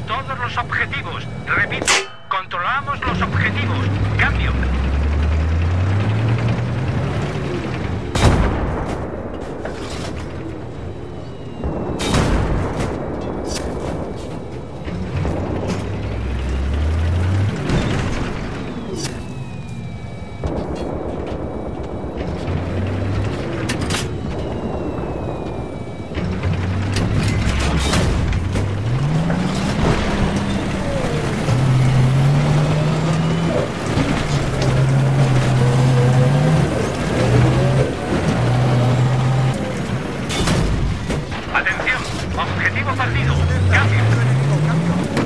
Todos los objetivos. Repito, controlamos los objetivos. Perdido. Cambio.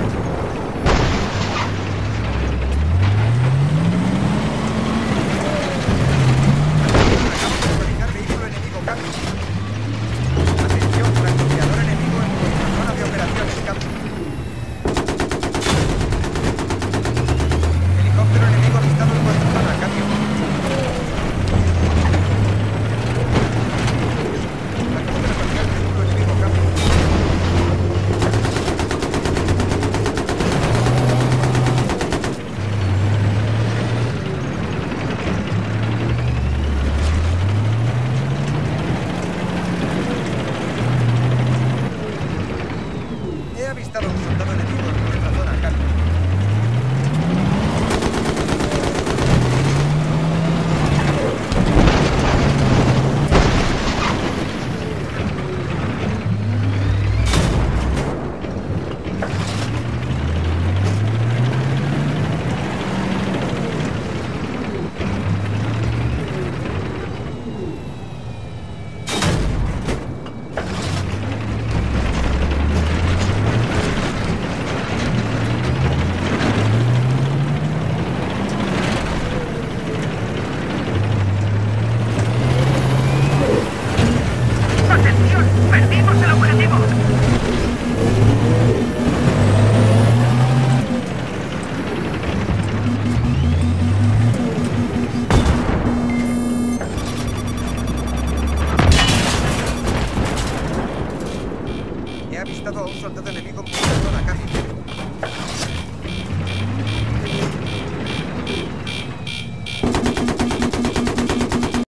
detectado a un soldado enemigo en la.